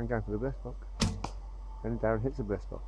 and going for the bliss box. And Darren hits the bliss box.